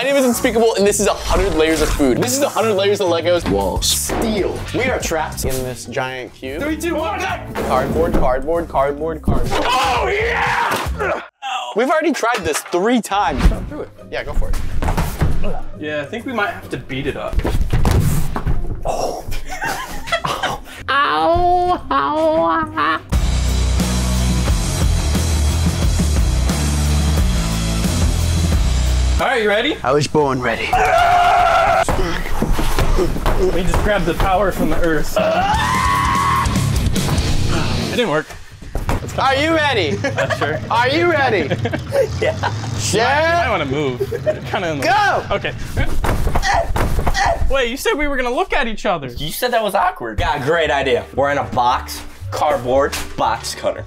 My name is Unspeakable, and this is 100 layers of food. This is 100 layers of Legos. Whoa. Steel. We are trapped in this giant cube. Three, two, one. go! Cardboard, cardboard, cardboard, cardboard. Oh yeah! We've already tried this three times. Go through it. Yeah, go for it. Yeah, I think we might have to beat it up. All right, you ready? I was born ready. We just grabbed the power from the earth. It didn't work. Are you ready? Not sure. Are you ready? Yeah. I Yeah. want to move. Kind of. Go! Okay. Wait, you said we were gonna look at each other. You said that was awkward. Got a great idea. We're in a box, cardboard, box cutter.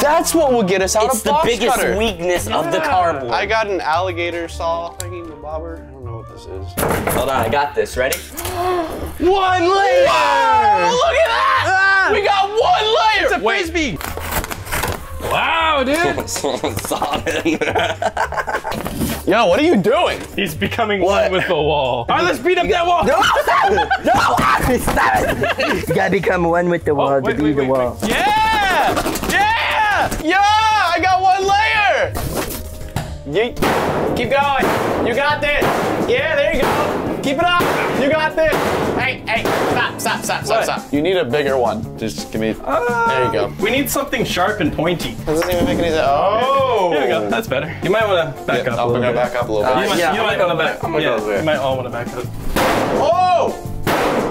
That's what will get us out it's of the biggest cutter. weakness of the cardboard. I got an alligator saw thingy bobber. I don't know what this is. Hold on, I got this. Ready? One layer! Whoa, look at that! Ah! We got one layer! It's a Wait, Frisbee. Wow, dude. Solid. yo, what are you doing? He's becoming What? one with the wall. All right, let's beat up that wall. no! Stop it! You gotta become one with the oh, wall Oh, wait, to wait, be the wait, wall. wait. Yeah! Yeah! Yeah! I got one layer! Yeet. Keep going. You got this. Yeah, there you go. Keep it up. You got this. Hey, hey, stop, stop, stop, stop, stop. You need a bigger one. Just give me. Uh, there you go. We need something sharp and pointy. Doesn't even make any sense. Oh! There we go. That's better. You might want to back Yeah, up. I'm a little gonna bit. back up a little bit. You might, Yeah, you might want to back. I'm gonna yeah, go there. you might all want to back up. Oh!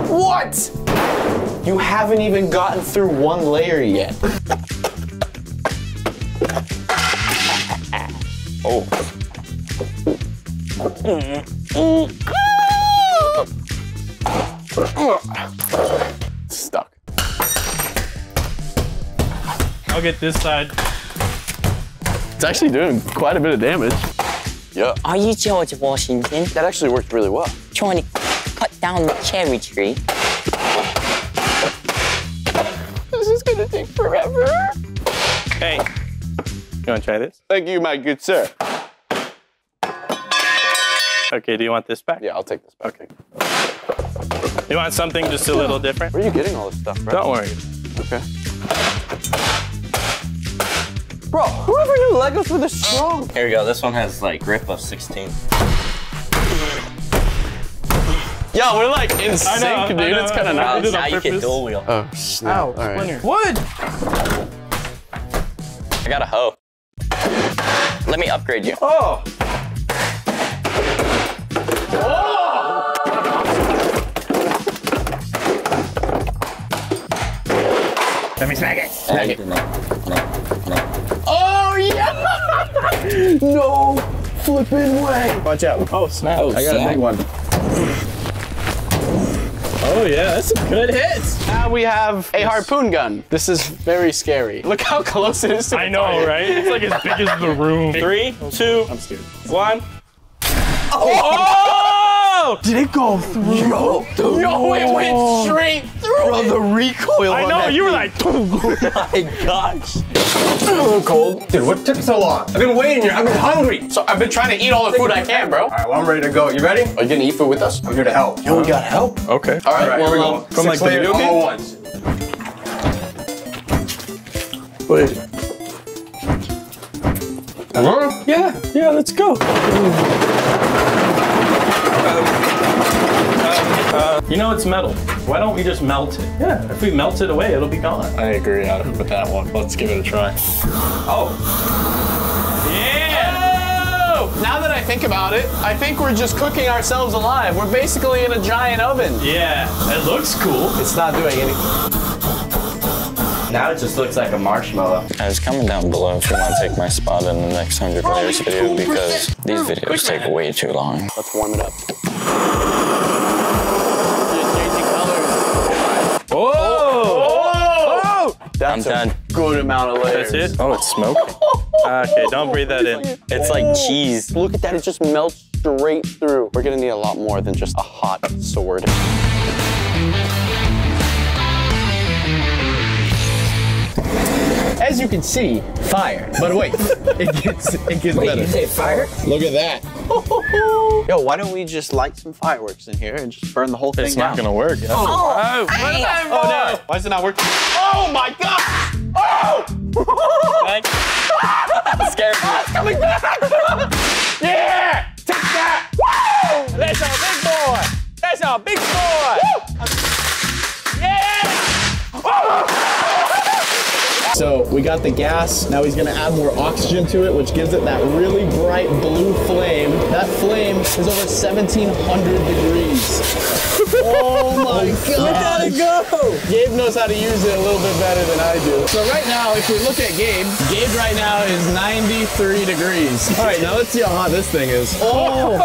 What? You haven't even gotten through one layer yet. oh. Stuck. I'll get this side. It's actually doing quite a bit of damage. Yeah. Are you George Washington That actually worked really well. trying to cut down the cherry tree? This is gonna take forever. Hey, you want to try this? Thank you, my good sir. Okay. Do you want this back? Yeah, I'll take this back. Okay. You want something just a little different? Where are you getting all this stuff, bro? Don't worry. Okay. Bro, whoever knew Legos were this strong? Here we go. This one has like grip of 16. Yo, we're like in sync, I dude. know, It's kind of nice. did now on you can purpose. dual wheel. Oh, snap. Ow, All right. Wood. I got a hoe. Let me upgrade you. Oh. oh! Let me smack it. Snag it. No, no, no. Oh, yeah! no flipping way. Watch out. Oh, snap. Oh, I got a big one. Oh, yeah. That's some good hits. Now we have a harpoon gun. This is very scary. Look how close it is to I know, target. right? It's like as big as the room. Three, oh, two, I'm scared. one. Oh! oh! Did it go through? Yo, Yo it went straight through. Bro, the recoil I on know, that you were thing. like, my gosh. cold. Dude, what took so long? I've been waiting here. I've been hungry. So I've been trying to eat all the food I can, bro. All right, well, I'm ready to go. You ready? Are you gonna eat food with us? I'm here to help. Yo, we got help. okay. All right, All right, here we go. um, From, like, Six the layers video all game? at once. Wait. Huh? Yeah, yeah, let's go. Uh, you know it's metal. Why don't we just melt it? Yeah, if we melt it away, it'll be gone. I agree with that one. Let's give it a try. Oh. Yeah! Now that I think about it, I think we're just cooking ourselves alive. We're basically in a giant oven. Yeah, it looks cool. It's not doing anything. Now it just looks like a marshmallow. Guys, comment down below if you want to take my spot in the next 100 layers video because these videos take way too long. Let's warm it up. Oh! I'm a done. good amount of layers. That's it? Oh, it's smoking. Okay, don't breathe that in. It's like oh. cheese. Look at that, it just melts straight through. We're gonna need a lot more than just a hot sword. As you can see, fire. But wait, it gets it gets Wait, better. you say fire? Look at that. Yo, why don't we just light some fireworks in here and just burn the whole thing It's down? not gonna work. Oh, oh, oh, yeah. Oh, no. Why is it not working? Oh my god! Oh! Scared me. Coming back! yeah! Take that! Woo! That's our big boy! That's our big boy! Yeah! So we got the gas. Now he's gonna add more oxygen to it, which gives it that really bright blue flame. That flame is over 1700 degrees. oh my god! Where did it go? Gabe knows how to use it a little bit better than I do. So right now, if we look at Gabe, Gabe right now is 93 degrees. All right, now let's see how hot this thing is. Oh,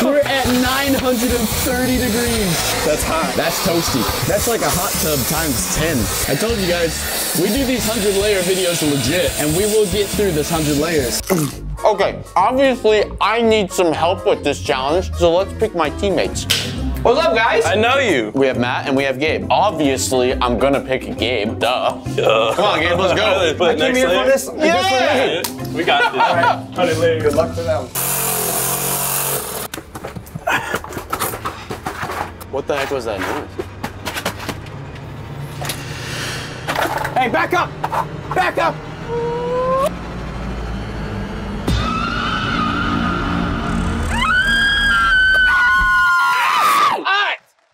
we're at 930 degrees. That's hot. That's toasty. That's like a hot tub times 10. I told you guys, we do these 100 layer videos legit, and we will get through this 100 layers. Okay, obviously I need some help with this challenge, so let's pick my teammates. What's up, guys? I know you. We have Matt and we have Gabe. Obviously, I'm gonna pick Gabe. Duh. Come on, Gabe, let's go. Put it next here for layer. this. Yeah. We got this. Good luck to them. What the heck was that noise? Hey, back up! Back up!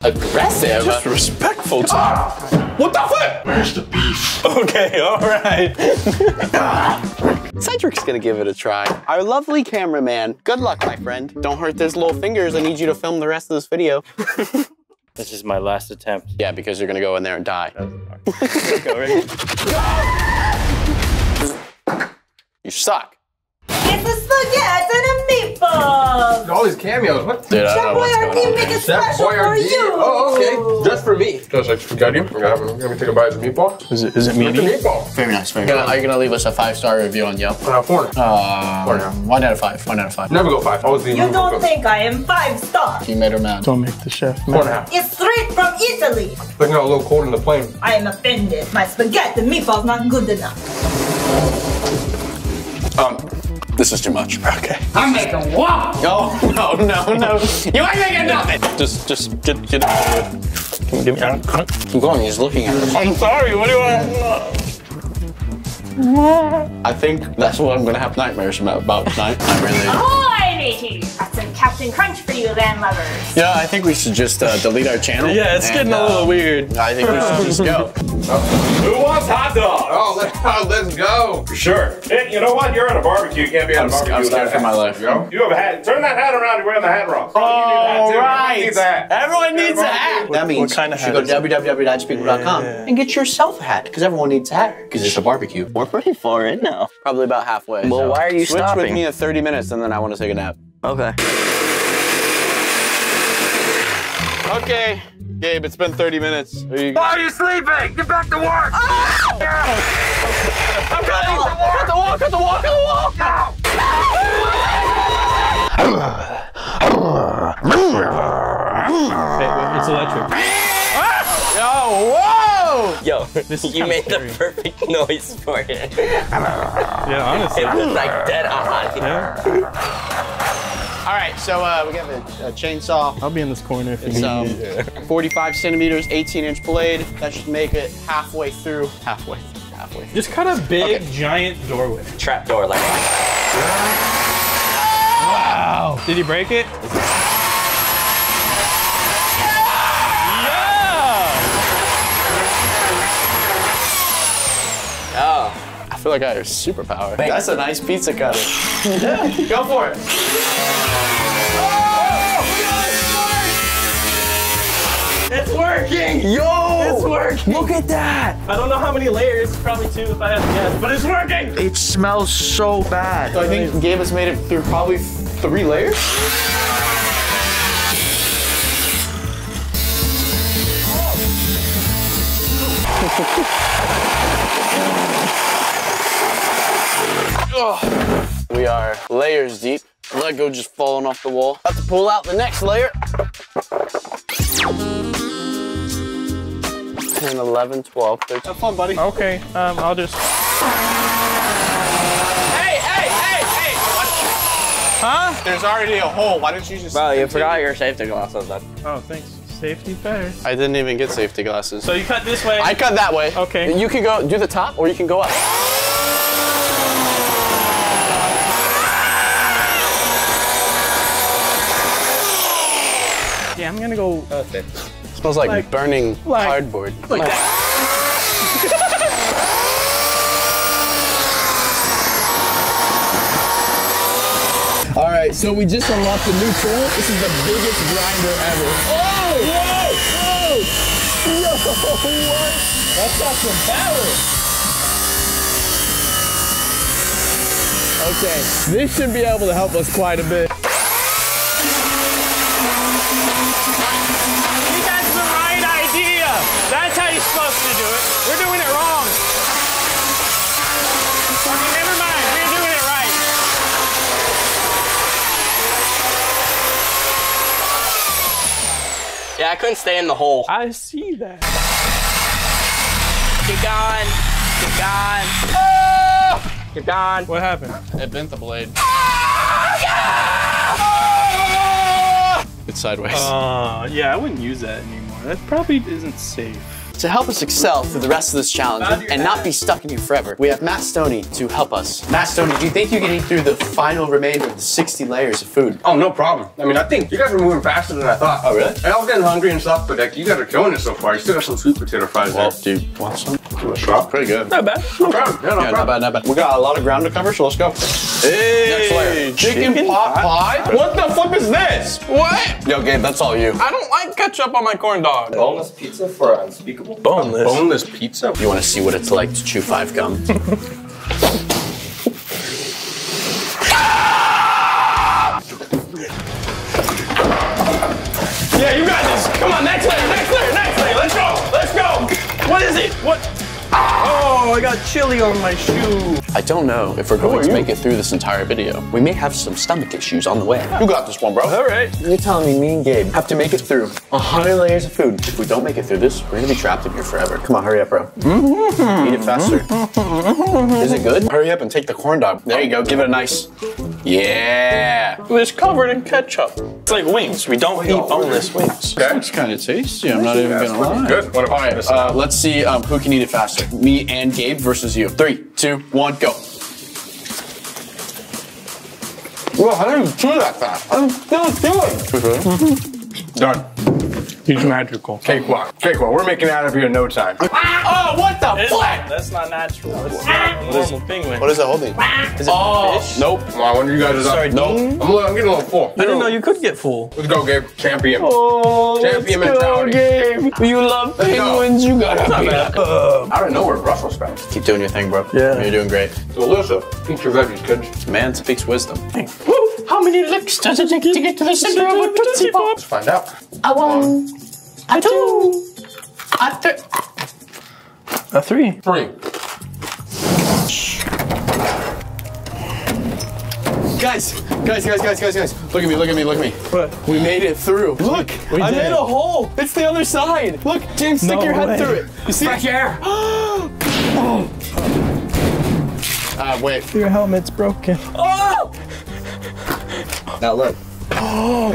Aggressive. Just Respectful time. Ah! What the fuck? Where's the beef? Okay, all right. Cedric's gonna give it a try. Our lovely cameraman. Good luck, my friend. Don't hurt those little fingers. I need you to film the rest of this video. This is my last attempt. Yeah, because you're gonna go in there and die. Go? You suck. It's a spaghetti and a meatball. All these cameos. What? Dude, I don't know what's Boyardee going on. make it Chef special for Boyardee. you. Oh, okay. Just for me. Just like spaghetti. I'm gonna, have, take a bite of the meatball. Is it, is it It's a meatball. Very nice, very nice. Are you gonna leave us a five-star review on Yelp? Uh, four. Uh, Four now. one out of five. One out of five. Never go five. Always leave You room for don't good. think I am five star? You made her mad. Don't make the chef Four and a half. It's straight from Italy. Looking out a little cold in the plane. I am offended. My spaghetti and meatball's not good enough. Um, this is too much. Okay. I'm making what? Oh no no no! You ain't making nothing. Just, just get, get it over with. Can you give me? I'm Keep going. He's looking at us. sorry. What do you want? I think that's what I'm gonna have nightmares about about tonight. I really. Oh, Captain Crunch for you then, lovers. Yeah, I think we should just uh, delete our channel. Yeah, it's and, getting a uh, little weird. I think we should just go. Who wants hot dogs? Oh, let's, oh, let's go. For sure. Hey, you know what? You're at a barbecue. You can't be at I'm a barbecue. I'm scared for a my life. You, know? you have a hat. Turn that hat around. You're wearing the hat wrong. Oh, All you right. need that. Everyone needs a hat. That means kind of you should go is to www.speaker.com and get yourself a hat because everyone needs a hat because it's a barbecue. We're pretty far in now. Probably about halfway. Well, so why are you Switch with me in 30 minutes and then I want to take a nap. Okay. Okay, Gabe, it's been 30 minutes. Are you... Why are you sleeping? Get back to work. Ah! I'm cutting! Cut the wall! Cut the wall! Cut the wall! It's electric. Oh, whoa! Yo, is you made scary. the perfect noise for it. Yeah, honestly. It was like dead on. All right, so uh, we got a, a chainsaw. I'll be in this corner if you It's need um, me. 45 centimeters, 18 inch blade. That should make it halfway through. Halfway. Halfway. Just cut a big, Okay. giant doorway. Trap door, like. That. Wow. Did you break it? Yeah. Oh. I feel like I have superpower. That's a nice pizza cutter. yeah, go for it. Yo! It's working! Look at that! I don't know how many layers, probably two if I had to guess, but it's working! It smells so bad. So I think Gabe has made it through probably three layers. We are layers deep. Lego just falling off the wall. About to pull out the next layer. 10, 11, 12, 13. Have fun, buddy. Okay, um, I'll just. Hey, hey, hey, hey! Huh? There's already a hole. Why don't you just? Bro, you forgot your safety glasses then. Oh, thanks. Safety first. I didn't even get safety glasses. So you cut this way. I cut that way. Okay. You can go do the top, or you can go up. yeah, I'm gonna go. Smells like, Like- burning like- cardboard. Like that. All right, so we just unlocked a new tool. This is the biggest grinder ever. Oh! Whoa! Whoa! Yo, what? That's got some power. Okay, this should be able to help us quite a bit. You got the right idea. That's how you're supposed to do it. We're doing it wrong. Okay, never mind. We're doing it right. Yeah, I couldn't stay in the hole. I see that. Keep going. Keep going. Keep oh! going. What happened? It bent the blade. It's sideways. Uh, yeah, I wouldn't use that anymore. That probably isn't safe. To help us excel through the rest of this challenge and not be stuck in here forever, we have Matt Stonie to help us. Matt Stonie, do you think you can eat through the final remainder of the 60 layers of food? Oh, no problem. I mean, I think you guys are moving faster than I thought. Oh, really? I was getting hungry and stuff, but like, you guys are killing it so far. You still got some sweet potato fries there. dude, want some? A shot. Pretty good. Not bad. No problem. Yeah, no Yeah, not bad, not bad. We got a lot of ground to cover, so let's go. Hey, chicken, pot pie? What the flip is this? What? Yo, Gabe, that's all you. I don't like ketchup on my corn dog. Boneless pizza for unspeakable. Boneless. Boneless pizza. You want to see what it's like to chew five gum? Yeah, you got this. Come on, next layer, next layer, next layer. Let's go. Let's go. What is it? What? Oh, I got chili on my shoe. I don't know if we're going to make it through this entire video. We may have some stomach issues on the way. You got this one, bro. All right. You're telling me me and Gabe have to make it through 100 layers of food. If we don't make it through this, we're gonna be trapped in here forever. Come on, hurry up, bro. Eat it faster. Is it good? Hurry up and take the corn dog. There you go. Give it a nice. Yeah. It's covered in ketchup. It's like wings. We don't eat boneless wings. Okay. It's kind of tasty. I'm not even gonna lie. pretty good. What All right, uh, let's see um, who can eat it faster. Me and Gabe versus you. Three, two, one, go. Well, how did you chew that fast? I'm still chewing. Done. He's magical. Cakewalk. Cakewalk. We're making it out of here in no time. Oh, what the fuck? That's not natural. That's not a penguin. What is it holding? Is it Oh, fish? Nope. Come on, one of you guys is up. Sardine? Nope. I'm, I'm getting a little full. I didn't know you could get full. Let's go, Gabe. Champion. Oh, Champion mentality. Gabe. You love penguins. You gotta be Out of nowhere, Brussels sprouts. Keep doing your thing, bro. Yeah. You're doing great. Delicious. Eat your veggies, kids. Man speaks wisdom. How many licks does it take to get to the center of a Tootsie Pop? Let's find out. A one, a two, a three. A three. Three. Guys, guys, guys, guys, guys, guys. Look at me, look at me, look at me. What? We made it through. Look, We I did. made a hole. It's the other side. Look, James, stick No your head way. through it. You see? Fresh air. Uh, wait. Your helmet's broken. Now look, No!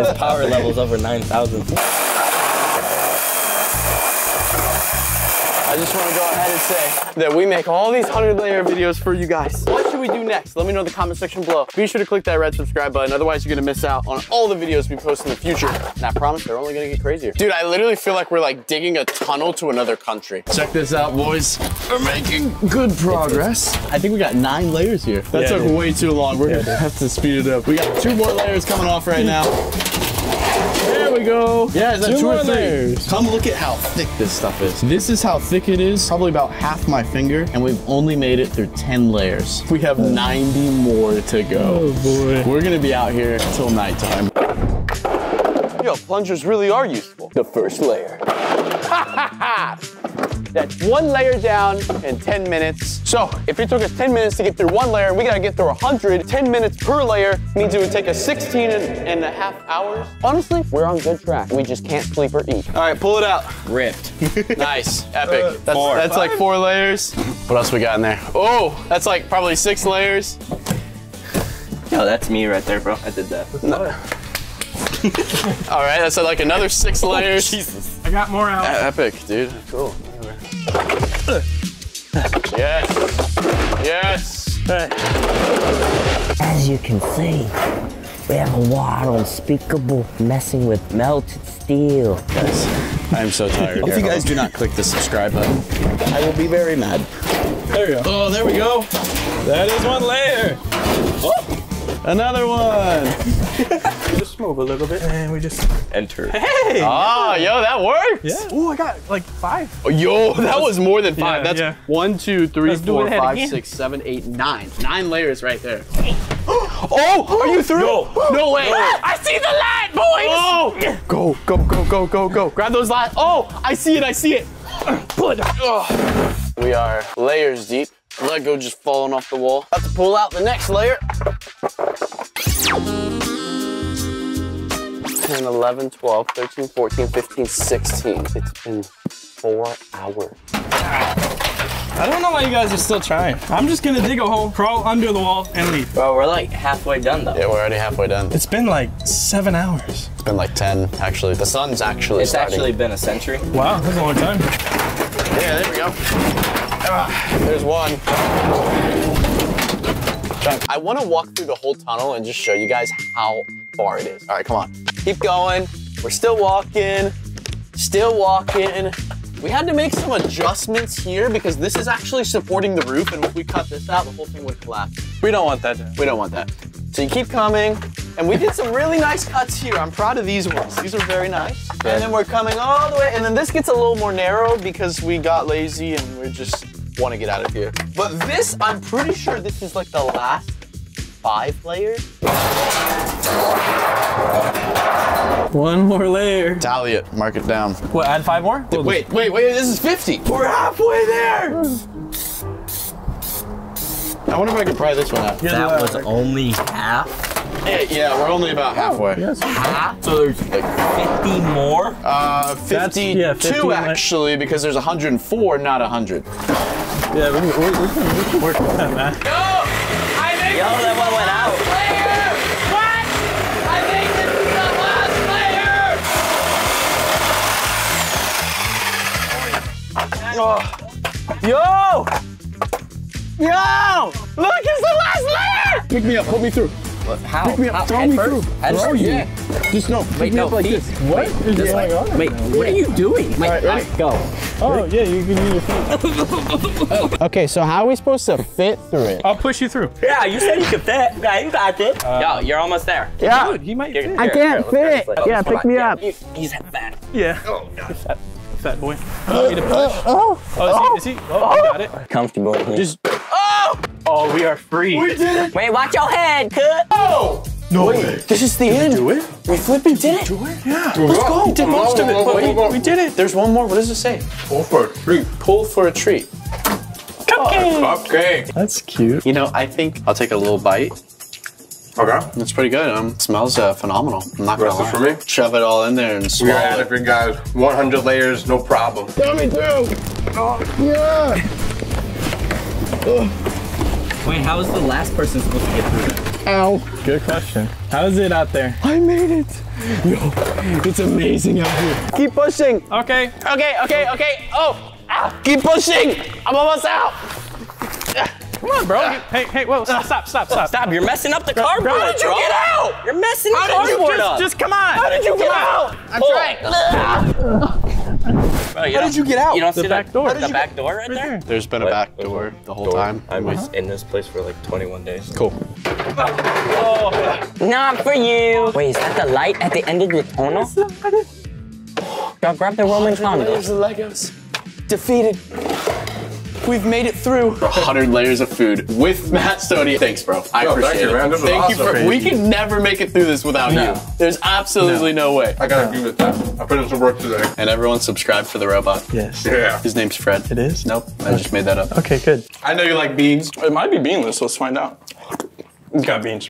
his power level's over 9,000. I just want to go ahead and say that we make all these 100 layer videos for you guys. What should we do next? Let me know in the comment section below. Be sure to click that red subscribe button, otherwise you're gonna miss out on all the videos we post in the future. And I promise they're only gonna get crazier. Dude, I literally feel like we're like digging a tunnel to another country. Check this out, boys. We're making good progress. I think we got nine layers here. That Yeah, took dude. way too long. We're gonna have to speed it up. We got two more layers coming off right now. There we go. Yeah, is that Two two, or three? layers. Come look at how thick this stuff is. This is how thick it is, probably about half my finger, and we've only made it through 10 layers. We have 90 more to go. Oh boy. We're gonna be out here till nighttime. Yo, plungers really are useful. The first layer. That's one layer down in 10 minutes. So if it took us 10 minutes to get through one layer, we gotta get through 100. 10 minutes per layer means it would take us 16 and, and a half hours. Honestly, we're on good track. We just can't sleep or eat. All right, pull it out. Ripped. Nice, epic. That's, Four. that's like four layers. What else we got in there? Oh, that's like probably six layers. Yo, that's me right there, bro. I did that. No. All right, that's like another six oh, layers. Jesus. I got more out. Epic, dude. Cool. Yes. Yes. As you can see, we have a wild unspeakable messing with melted steel. Guys, I am so tired. If you guys do not click the subscribe button, I will be very mad. There you go. Oh, there we go. That is one layer. Another one. Just move a little bit and we just. Enter. Hey! Oh, yo, that worked. Yeah. Oh, I got like five. Oh, yo, that was more than five. Yeah, That's yeah. one, two, three, Let's do four, it ahead five, again. six, seven, eight, nine. Nine layers right there. oh, are you through? No. No way. I see the light, boys! Oh! Go, go, go, go, go, go. Grab those last. Oh, I see it, I see it. Pull it down. Oh. We are layers deep. Lego just falling off the wall. About to pull out the next layer. 10, 11, 12, 13, 14, 15, 16. It's been four hours. I don't know why you guys are still trying. I'm just gonna dig a hole, crawl under the wall, and leave. Bro, we're like halfway done though. Yeah, we're already halfway done. It's been like seven hours. It's been like 10, actually. The sun's actually It's starting. actually been a century. Wow, that's a long time. Yeah, there we go. Ah, there's one. I want to walk through the whole tunnel and just show you guys how far it is. All right, come on. Keep going. We're still walking. Still walking. We had to make some adjustments here because this is actually supporting the roof, and if we cut this out, the whole thing would collapse. We don't want that. We don't want that. So you keep coming, and we did some really nice cuts here. I'm proud of these ones. These are very nice. And then we're coming all the way, and then this gets a little more narrow because we got lazy and we're just want to get out of here. But this, I'm pretty sure this is like the last five layers. One more layer. Tally it, mark it down. What, add five more? Wait, wait, wait, this is 50. We're halfway there. I wonder if I can pry this one out. That was only half. Yeah, yeah, we're only about halfway. Half? So there's like 50 more? Uh, 52 yeah, 50 actually, because there's 104, not 100. Yeah, we, we, we, can, we can work with that, man. Yo, that one went out. Player! What? I think this is the last player. Oh. Yo! Yo! Look, it's the last layer! Pick me up, put me through. How? Pick me up, How? throw Head me first? through. Head Throw first? you. Yeah. Just no, pick Wait, no, up like feet. this. What? This way. Wait, what are you doing? Wait, Alright, ready? alright, go. Oh, yeah, you can use your feet. Okay, so how are we supposed to fit through it? I'll push you through. Yeah, you said you could fit. Yeah, you got it. Uh, Yo, you're almost there. Yeah. Dude, he might Here, fit. here, I can't here, let's try fit. this way. Yeah, Come pick on. me Yeah, up. you- He's fat. Yeah. Oh, fat, fat boy. Uh, you need to push. Oh, Oh, is he? Is he? Oh, you got it. Comfortable. just. Oh, Oh, we are free. We did it! Wait, watch your head, cut. Oh! No way. This is the end. Do it? We flipping did it. Do it? Yeah. Let's go. We did most of it. Whoa, whoa, Wait, whoa, whoa. we did it. There's one more. What does it say? Go for a treat. Pull for a treat. Cupcake. That's cute. You know, I think I'll take a little bite. Okay. It's pretty good. Um, smells uh, phenomenal. I'm not gonna Rest is lie. for me? Shove it all in there and swallow We swallow got it. it for guys. 100 layers, no problem. Coming through. Oh, yeah. Wait, how is the last person supposed to get through that? Ow. Good question. How is it out there? I made it. Yo, it's amazing out here. Keep pushing. Okay. Okay, okay, okay. Oh, ah, keep pushing. I'm almost out. Come on, bro. Hey, hey, whoa, stop, stop, stop, stop. Stop, you're messing up the cardboard, How did you bro. get out? You're messing the How did you cardboard Just, up. just come on. How did you get out? I'm trying. Bro, you How did you get out? You don't The see back door. The back door right there? There's been a back door the whole time. I was in this place for like 21 days. Cool. Not for you. Wait, is that the light at the end of the tunnel? Go grab the Roman candle. Layers of Legos. Defeated. We've made it through 100 layers of food with Matt Stonie. Thanks, bro. I Yo, thank appreciate you, it. man. This was thank you awesome. for. We could never make it through this without No. you. There's absolutely no, way. I gotta agree with that. I put in some work today. And everyone subscribe for the robot. Yes. Yeah. His name's Fred. It is? Nope, I just made that up. Okay, good. I know you like beans. It might be beanless. Let's find out. It's got beans.